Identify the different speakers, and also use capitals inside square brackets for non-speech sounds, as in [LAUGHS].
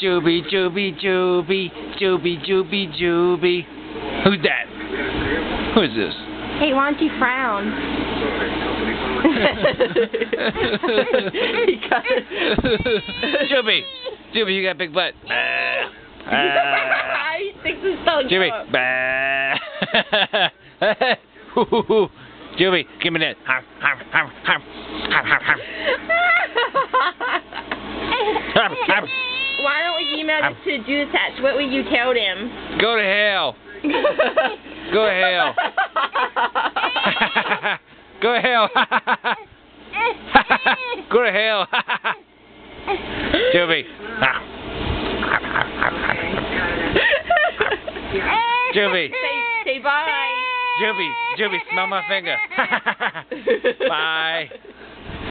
Speaker 1: Juby, Juby, Juby, Juby, Juby, Juby. Who's that? Who is this?
Speaker 2: Hey, why don't you frown? he got
Speaker 1: Juby, Juby, you got big butt. [LAUGHS] Uh,
Speaker 2: he thinks it's so
Speaker 1: Juby, bah. [LAUGHS] Juby, give me that. [LAUGHS]
Speaker 2: Why don't we email this to Juice Hatch? What would you tell them?
Speaker 1: Go to hell. [LAUGHS] Go to hell. [LAUGHS] Go to hell. Go to hell. Juby. Juby.
Speaker 2: say, say bye.
Speaker 1: Juby. Juby, smell my finger. Bye.